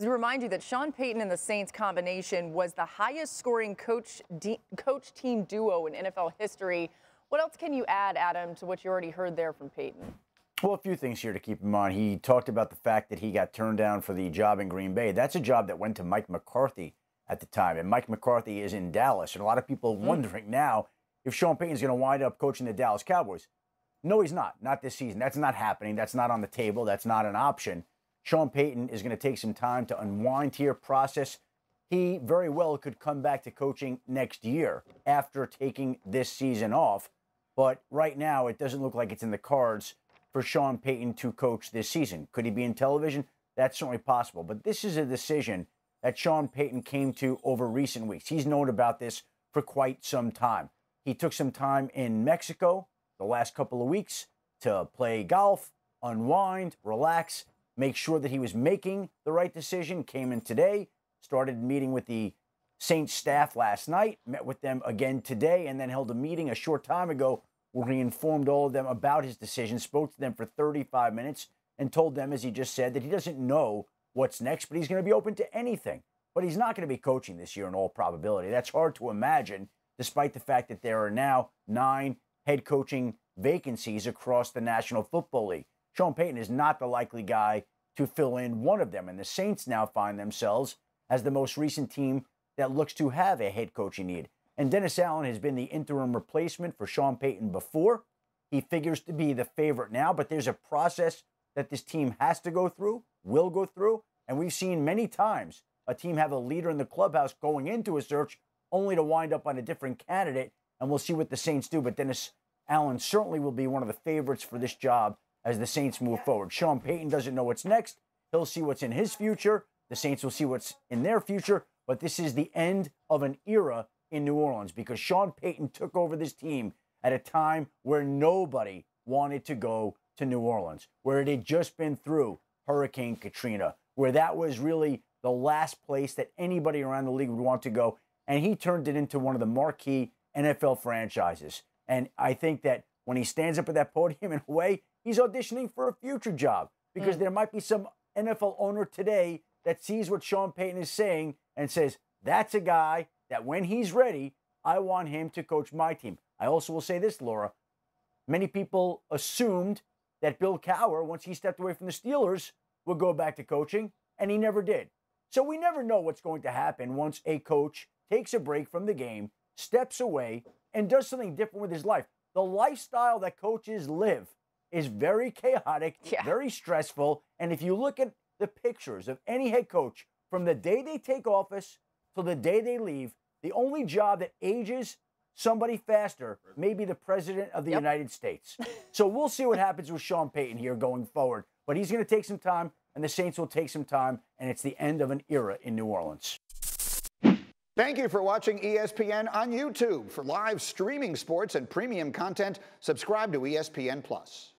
As we remind you that Sean Payton and the Saints combination was the highest scoring coach, coach team duo in NFL history. What else can you add, Adam, to what you already heard there from Payton? Well, a few things here to keep in mind. He talked about the fact that he got turned down for the job in Green Bay. That's a job that went to Mike McCarthy at the time, and Mike McCarthy is in Dallas. And a lot of people mm-hmm. wondering now if Sean Payton is going to wind up coaching the Dallas Cowboys. No, he's not. Not this season. That's not happening. That's not on the table. That's not an option. Sean Payton is going to take some time to unwind here, process. He very well could come back to coaching next year after taking this season off. But right now, it doesn't look like it's in the cards for Sean Payton to coach this season. Could he be in television? That's certainly possible. But this is a decision that Sean Payton came to over recent weeks. He's known about this for quite some time. He took some time in Mexico the last couple of weeks to play golf, unwind, relax, make sure that he was making the right decision. Came in today, started meeting with the Saints staff last night, met with them again today, and then held a meeting a short time ago where he informed all of them about his decision, spoke to them for 35 minutes, and told them, as he just said, that he doesn't know what's next, but he's going to be open to anything. But he's not going to be coaching this year in all probability. That's hard to imagine, despite the fact that there are now nine head coaching vacancies across the National Football League. Sean Payton is not the likely guy to fill in one of them, and the Saints now find themselves as the most recent team that looks to have a head coaching need. And Dennis Allen has been the interim replacement for Sean Payton before. He figures to be the favorite now, but there's a process that this team has to go through, will go through. And we've seen many times a team have a leader in the clubhouse going into a search only to wind up on a different candidate. And we'll see what the Saints do. But Dennis Allen certainly will be one of the favorites for this job as the Saints move forward. Sean Payton doesn't know what's next. He'll see what's in his future. The Saints will see what's in their future. But this is the end of an era in New Orleans because Sean Payton took over this team at a time where nobody wanted to go to New Orleans, where it had just been through Hurricane Katrina, where that was really the last place that anybody around the league would want to go. And he turned it into one of the marquee NFL franchises. And I think that when he stands up at that podium in a way, he's auditioning for a future job because mm. there might be some NFL owner today that sees what Sean Payton is saying and says, that's a guy that when he's ready, I want him to coach my team. I also will say this, Laura. Many people assumed that Bill Cowher, once he stepped away from the Steelers, would go back to coaching, and he never did. So we never know what's going to happen once a coach takes a break from the game, steps away, and does something different with his life. The lifestyle that coaches live is very chaotic, yeah. very stressful. And if you look at the pictures of any head coach from the day they take office till the day they leave, the only job that ages somebody faster may be the president of the yep. United States. so we'll see what happens with Sean Payton here going forward. But he's going to take some time, and the Saints will take some time, and it's the end of an era in New Orleans. Thank you for watching ESPN on YouTube. For live streaming sports and premium content, subscribe to ESPN Plus.